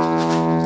Música